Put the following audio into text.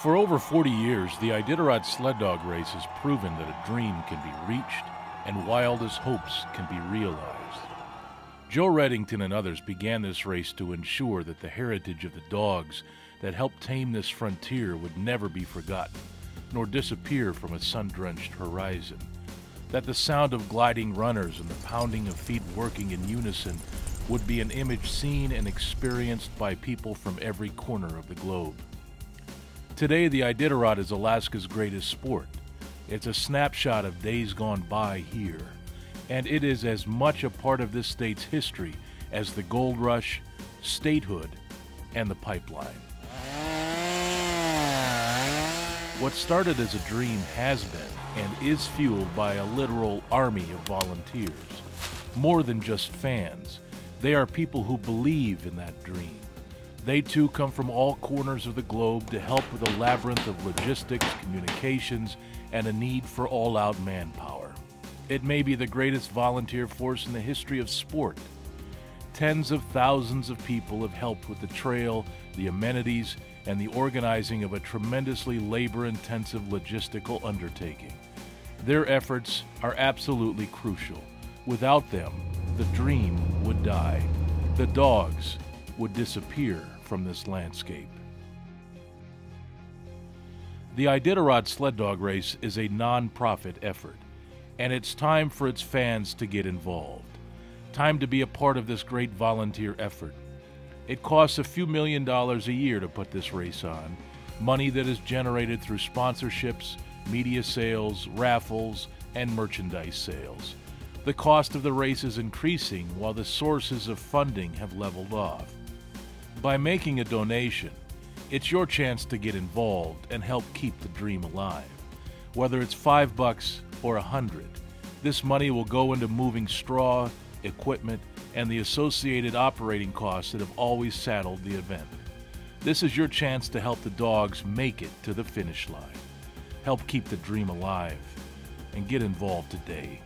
For over 40 years, the Iditarod Sled Dog Race has proven that a dream can be reached and wildest hopes can be realized. Joe Redington and others began this race to ensure that the heritage of the dogs that helped tame this frontier would never be forgotten, nor disappear from a sun drenched horizon. That the sound of gliding runners and the pounding of feet working in unison would be an image seen and experienced by people from every corner of the globe. Today, the Iditarod is Alaska's greatest sport. It's a snapshot of days gone by here, and it is as much a part of this state's history as the gold rush, statehood, and the pipeline. What started as a dream has been and is fueled by a literal army of volunteers. More than just fans, they are people who believe in that dream. They too come from all corners of the globe to help with a labyrinth of logistics, communications, and a need for all out manpower. It may be the greatest volunteer force in the history of sport. Tens of thousands of people have helped with the trail, the amenities, and the organizing of a tremendously labor intensive logistical undertaking. Their efforts are absolutely crucial. Without them, the dream would die. The dogs would disappear from this landscape. The Iditarod Sled Dog Race is a non-profit effort, and it's time for its fans to get involved. Time to be a part of this great volunteer effort. It costs a few million dollars a year to put this race on, money that is generated through sponsorships, media sales, raffles, and merchandise sales. The cost of the race is increasing while the sources of funding have leveled off. By making a donation, it's your chance to get involved and help keep the dream alive. Whether it's five bucks or a hundred, this money will go into moving straw, equipment, and the associated operating costs that have always saddled the event. This is your chance to help the dogs make it to the finish line. Help keep the dream alive and get involved today.